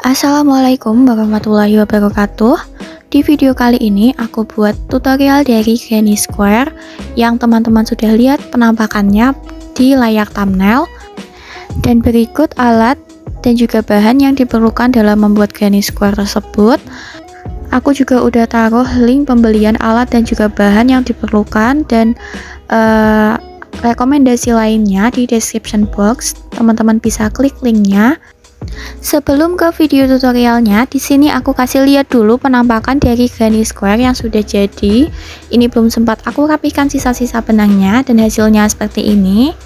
Assalamualaikum warahmatullahi wabarakatuh. Di video kali ini aku buat tutorial dari Granny Square Yang teman-teman sudah lihat penampakannya di layar thumbnail. Dan berikut alat dan juga bahan yang diperlukan dalam membuat Granny Square tersebut. Aku juga udah taruh link pembelian alat dan juga bahan yang diperlukan Dan uh, rekomendasi lainnya di description box. Teman-teman bisa klik linknya Sebelum ke video tutorialnya, di sini aku kasih lihat dulu penampakan dari Granny Square yang sudah jadi. Ini belum sempat aku rapikan sisa-sisa benangnya dan hasilnya seperti ini.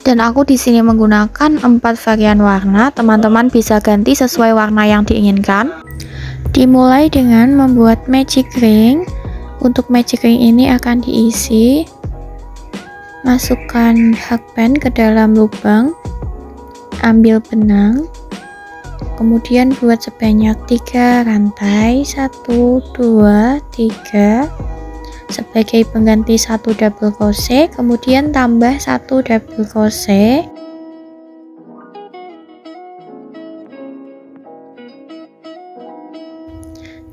Dan aku di sini menggunakan empat varian warna. Teman-teman bisa ganti sesuai warna yang diinginkan. Dimulai dengan membuat magic ring. Untuk magic ring ini akan diisi masukkan hakpen ke dalam lubang ambil benang kemudian buat sebanyak tiga rantai. Satu dua tiga. Sebagai pengganti satu double crochet kemudian tambah satu double crochet.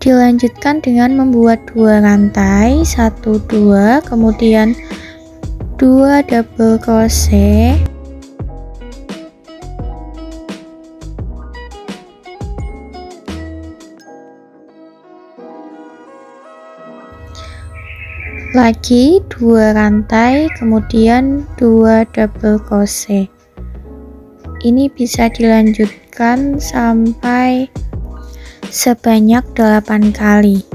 Dilanjutkan dengan membuat dua rantai. Satu dua kemudian dua double crochet lagi dua rantai kemudian dua double crochet. Ini bisa dilanjutkan sampai sebanyak 8 kali.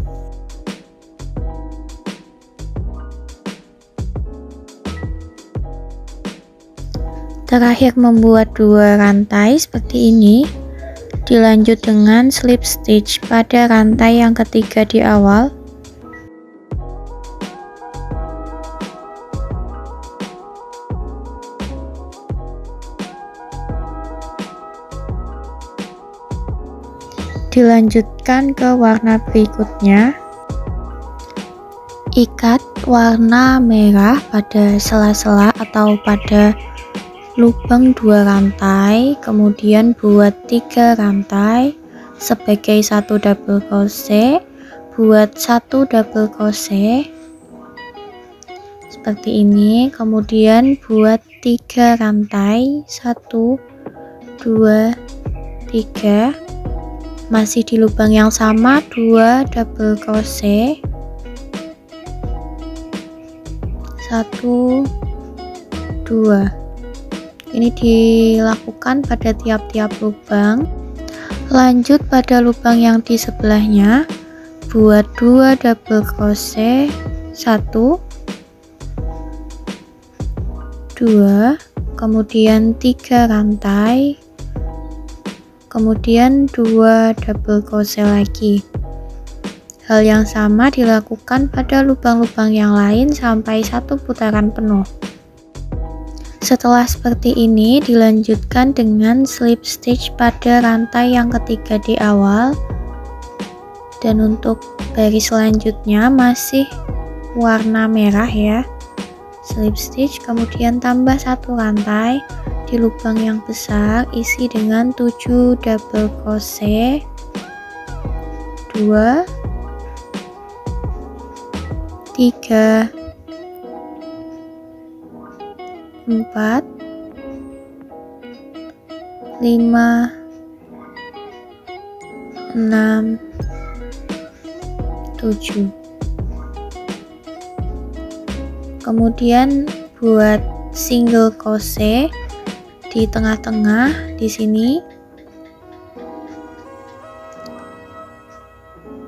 Terakhir membuat dua rantai seperti ini dilanjut dengan slip stitch pada rantai yang ketiga di awal dilanjutkan ke warna berikutnya. Ikat warna merah pada sela-sela atau pada lubang dua rantai kemudian buat tiga rantai sebagai satu double crochet. Buat satu double crochet seperti ini kemudian buat tiga rantai. Satu dua tiga masih di lubang yang sama dua double crochet. Satu dua. Ini dilakukan pada tiap-tiap lubang. Lanjut pada lubang yang di sebelahnya. Buat dua double crochet. Satu. Dua. Kemudian tiga rantai kemudian dua double crochet lagi. Hal yang sama dilakukan pada lubang-lubang yang lain sampai satu putaran penuh. Setelah seperti ini dilanjutkan dengan slip stitch pada rantai yang ketiga di awal. Dan untuk baris selanjutnya masih warna merah ya. Slip stitch kemudian tambah satu rantai di lubang yang besar isi dengan 7 double crochet. 2 3 4 5 6 7 kemudian buat single crochet di tengah-tengah di sini.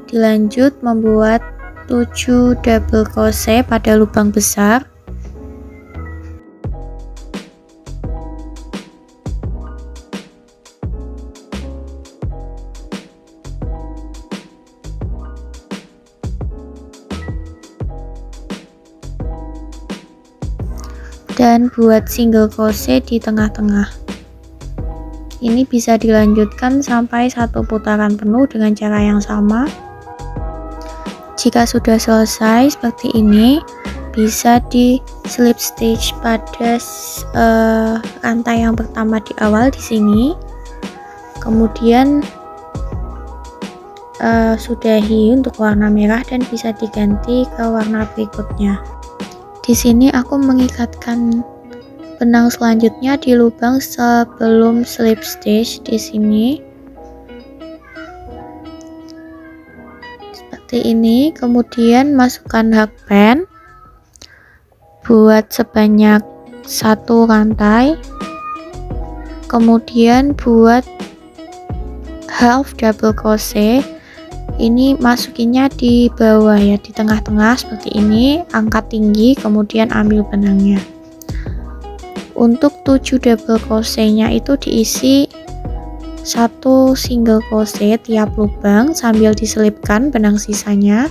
Dilanjut membuat 7 double crochet pada lubang besar dan buat single crochet di tengah-tengah. Ini bisa dilanjutkan sampai satu putaran penuh dengan cara yang sama. Jika sudah selesai seperti ini bisa di slip stitch pada uh, yang pertama di awal di sini. Kemudian uh, sudahi untuk warna merah dan bisa diganti ke warna berikutnya. Di sini aku mengikatkan benang selanjutnya di lubang sebelum slip stitch di sini. Seperti ini, kemudian masukkan hakpen buat sebanyak satu rantai. Kemudian buat half double crochet ini masukinnya di bawah ya di tengah-tengah seperti ini angkat tinggi kemudian ambil benangnya. Untuk 7 double crochetnya itu diisi satu single crochet tiap lubang sambil diselipkan benang sisanya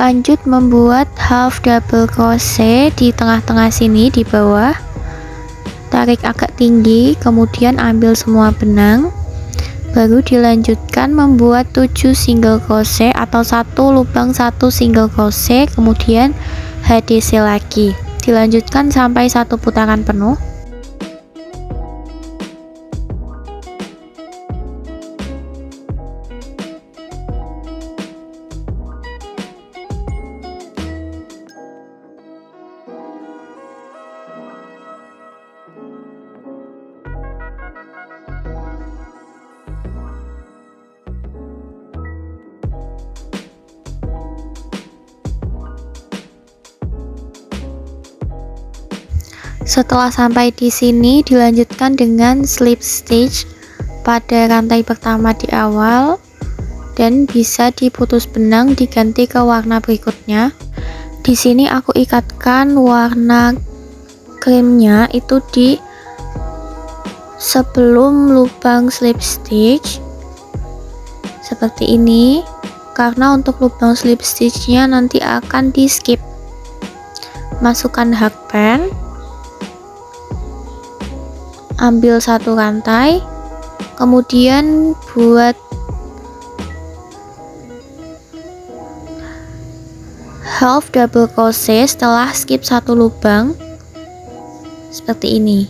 lanjut membuat half double crochet di tengah-tengah sini di bawah. Tarik agak tinggi kemudian ambil semua benang. Baru dilanjutkan membuat 7 single crochet atau satu lubang satu single crochet kemudian HDC lagi. Dilanjutkan sampai satu putaran penuh Setelah sampai di sini dilanjutkan dengan slip stitch pada rantai pertama di awal dan bisa diputus benang diganti ke warna berikutnya. Di sini aku ikatkan warna krimnya itu di sebelum lubang slip stitch seperti ini karena untuk lubang slip stitchnya nanti akan di skip masukkan hakpen ambil satu rantai kemudian buat half double crochet setelah skip satu lubang seperti ini.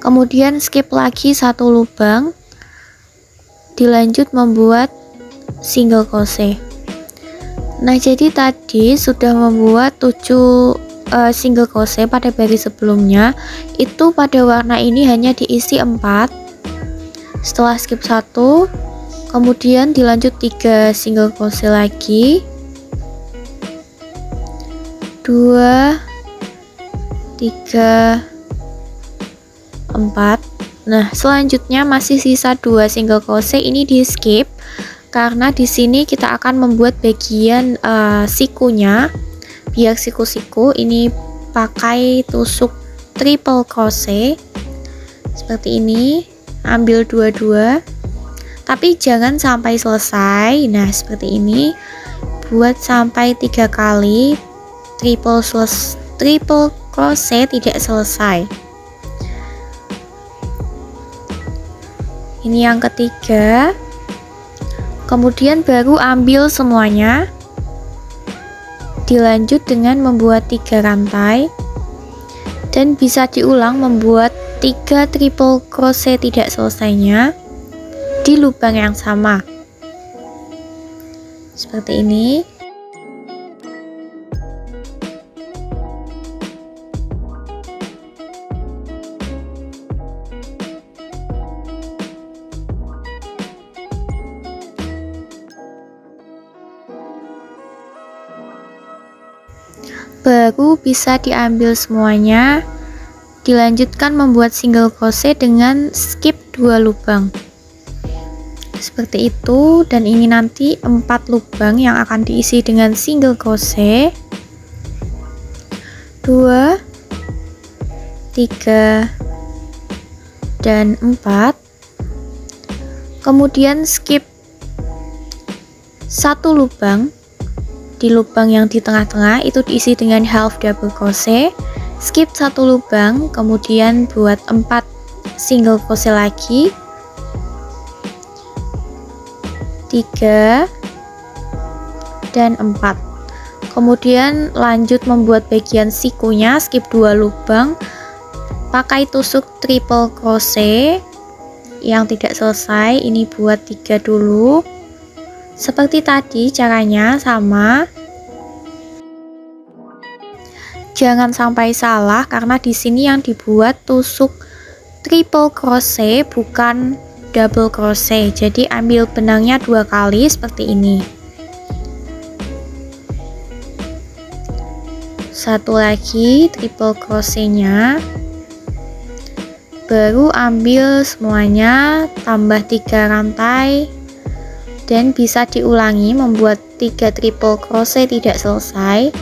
Kemudian skip lagi satu lubang dilanjut membuat single crochet. Nah jadi tadi sudah membuat 7 uh, single crochet pada baris sebelumnya itu pada warna ini hanya diisi 4 setelah skip 1 kemudian dilanjut 3 single crochet lagi. 2 3 4 nah selanjutnya masih sisa 2 single crochet ini di skip karena di sini kita akan membuat bagian uh, sikunya biar siku-siku. Ini pakai tusuk triple crochet. Seperti ini. Ambil dua-dua. Tapi jangan sampai selesai. Nah seperti ini. Buat sampai tiga kali triple triple crochet tidak selesai. Ini yang ketiga. Kemudian baru ambil semuanya dilanjut dengan membuat tiga rantai dan bisa diulang membuat tiga triple crochet tidak selesainya di lubang yang sama. Seperti ini bisa diambil semuanya. Dilanjutkan membuat single crochet dengan skip dua lubang. Seperti itu dan ini nanti empat lubang yang akan diisi dengan single crochet. 2 3 dan 4 kemudian skip satu lubang di lubang yang di tengah-tengah itu diisi dengan half double crochet. Skip satu lubang kemudian buat 4 single crochet lagi. 3 dan 4 kemudian lanjut membuat bagian sikunya skip dua lubang. Pakai tusuk triple crochet yang tidak selesai ini buat tiga dulu seperti tadi caranya sama. Jangan sampai salah karena di sini yang dibuat tusuk triple crochet bukan double crochet. Jadi ambil benangnya dua kali seperti ini. Satu lagi triple crochetnya baru ambil semuanya tambah tiga rantai dan bisa diulangi membuat 3 triple crochet tidak selesai.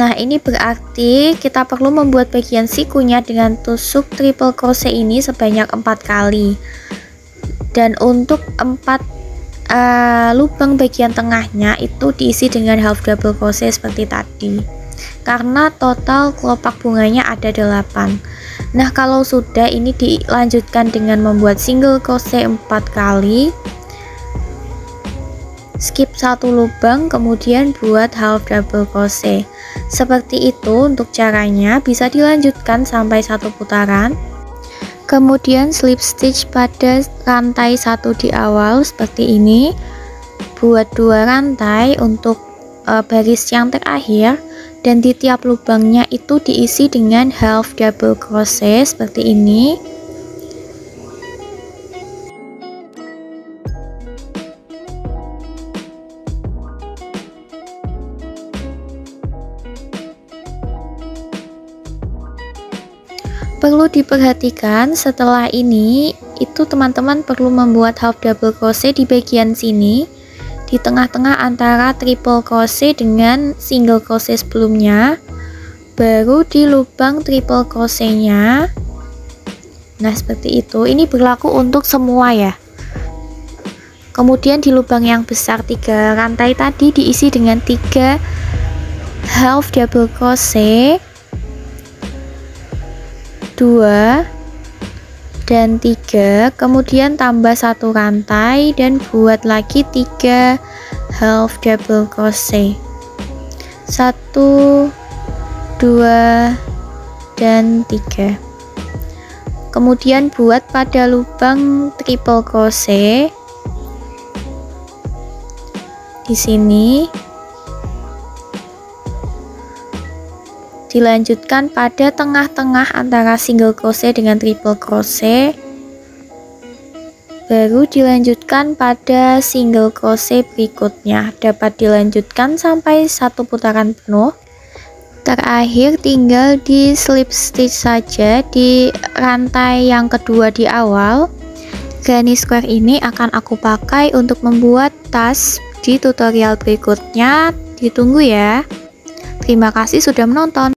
Nah ini berarti kita perlu membuat bagian sikunya dengan tusuk triple crochet ini sebanyak 4 kali. Dan untuk 4 uh, eh, lubang bagian tengahnya itu diisi dengan half double crochet seperti tadi. Karena total kelopak bunganya ada 8 nah kalau sudah ini dilanjutkan dengan membuat single crochet 4 kali. Skip satu lubang kemudian buat half double crochet. Seperti itu untuk caranya bisa dilanjutkan sampai satu putaran. Kemudian slip stitch pada rantai satu di awal seperti ini. Buat dua rantai untuk uh, baris yang terakhir dan di tiap lubangnya itu diisi dengan half double crochet seperti ini. Perlu diperhatikan setelah ini itu teman-teman perlu membuat half double crochet di bagian sini di tengah-tengah antara triple crochet dengan single crochet sebelumnya baru di lubang triple crochetnya. Nah seperti itu. Ini berlaku untuk semua ya. Kemudian di lubang yang besar tiga rantai tadi diisi dengan tiga half double crochet. Dua dan 3 kemudian tambah satu rantai dan buat lagi 3 half double crochet. 1 2 dan 3 kemudian buat pada lubang triple crochet. Di sini dilanjutkan pada tengah-tengah antara single crochet dengan triple crochet. Baru dilanjutkan pada single crochet berikutnya. Dapat dilanjutkan sampai satu putaran penuh. Terakhir tinggal di slip stitch saja di rantai yang kedua di awal. Granny square ini akan aku pakai untuk membuat tas di tutorial berikutnya. Ditunggu ya. Terima kasih sudah menonton